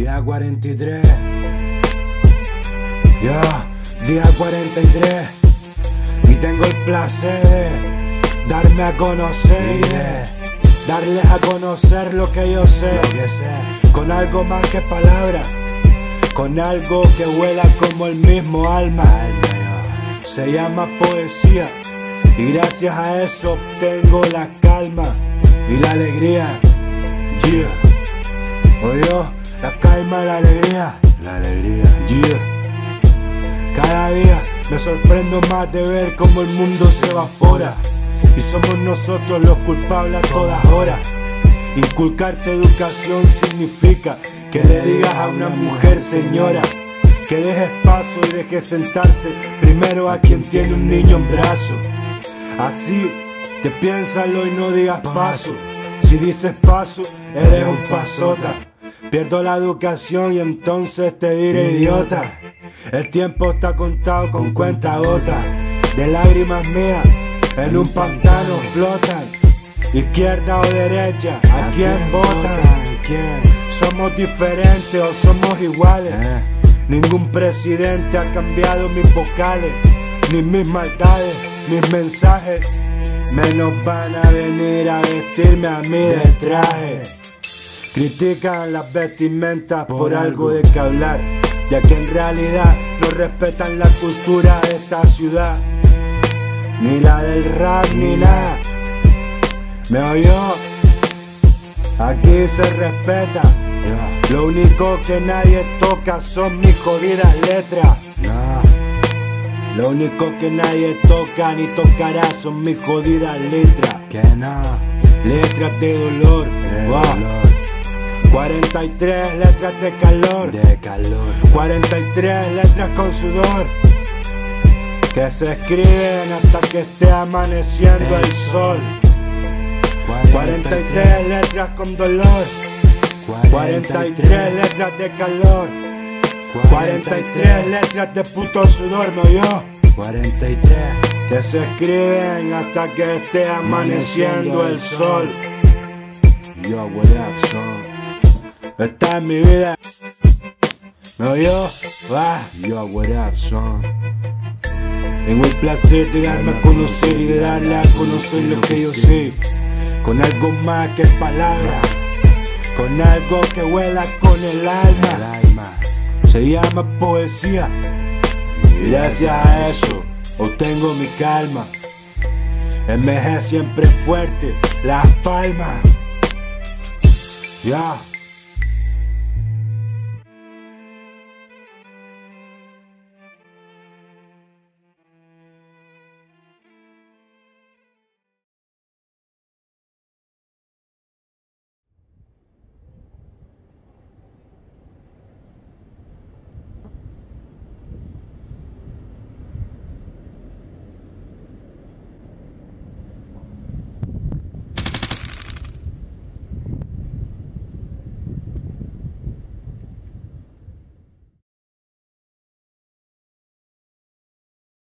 Día 43. Ya, día 43. Y tengo el placer de darme a conocer darles a conocer lo que yo sé. Con algo más que palabras. Con algo que huela como el mismo alma. Se llama poesía. Y gracias a eso tengo la calma y la alegría. Yeah. Oye, la calma la alegría. La alegría. Yeah. Cada día me sorprendo más de ver cómo el mundo se evapora. Y somos nosotros los culpables a todas horas. Inculcarte educación significa que le digas a una mujer señora. Que dejes paso y dejes sentarse primero a quien tiene un niño en brazos. Así te piénsalo y no digas paso. Si dices paso, eres un pasota. Pierdo la educación y entonces te diré idiota. El tiempo está contado con cuenta gota. De lágrimas mías en un pantano flotan. Izquierda o derecha, ¿a quién votan? Somos diferentes o somos iguales. Ningún presidente ha cambiado mis vocales, ni mis maldades, mis mensajes. Menos van a venir a vestirme a mí de traje. Critican las vestimentas por, algo de que hablar, ya que en realidad no respetan la cultura de esta ciudad, ni la del rap ni nada. ¿Me oyó? Aquí se respeta. Lo único que nadie toca son mis jodidas letras. Lo único que nadie toca ni tocará son mis jodidas letras. Que no. Letras de dolor. De Wow. dolor. 43 letras de calor. De calor. 43 letras con sudor. Que se escriben hasta que esté amaneciendo el sol. 43 letras con dolor. 43 letras de calor. 43 letras de puto sudor, me oyó. 43. Que se escriben hasta que esté amaneciendo el sol. Yo, what up, son? Esta es mi vida. ¿Me oyó? Va. Yo, what up, son? Tengo el placer de darme a conocer y de darle a conocer lo que yo sé. Con algo más que palabras. Con algo que huela con el alma. Se llama poesía. Y gracias a eso obtengo mi calma. MG siempre fuerte, las palmas. Ya.